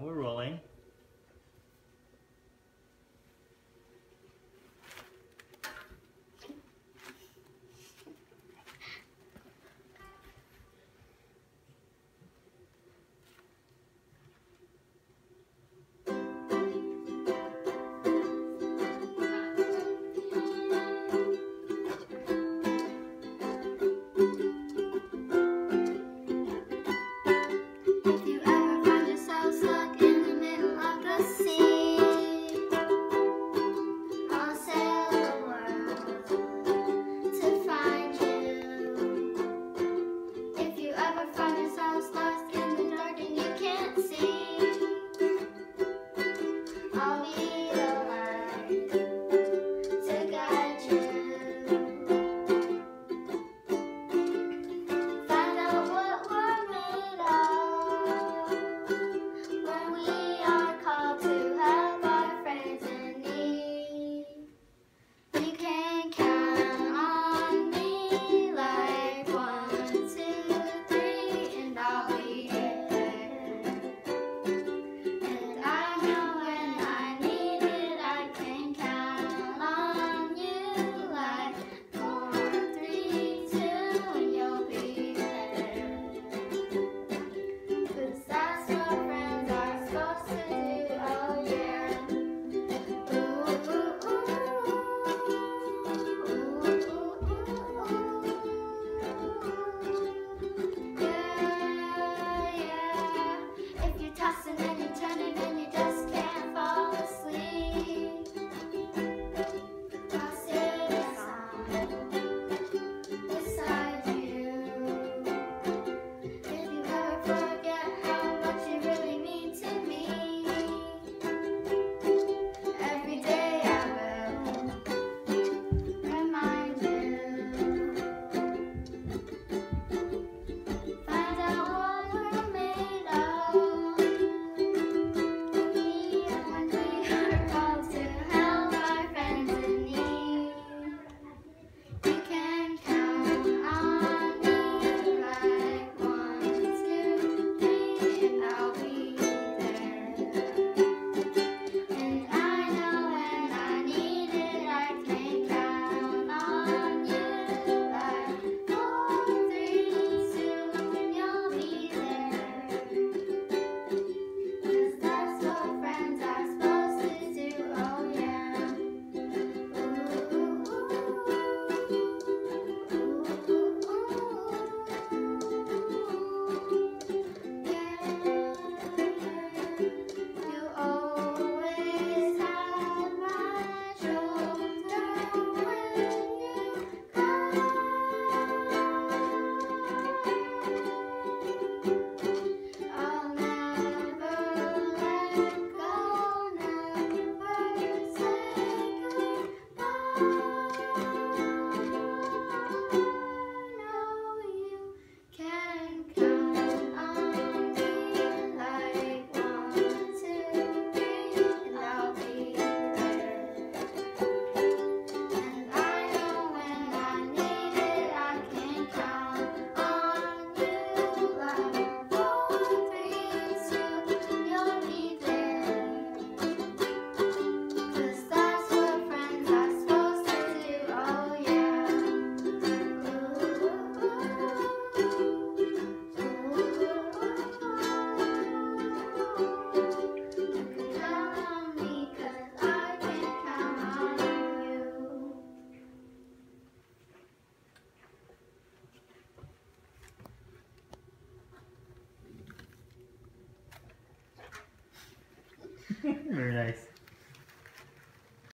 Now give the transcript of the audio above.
We're rolling. Very nice.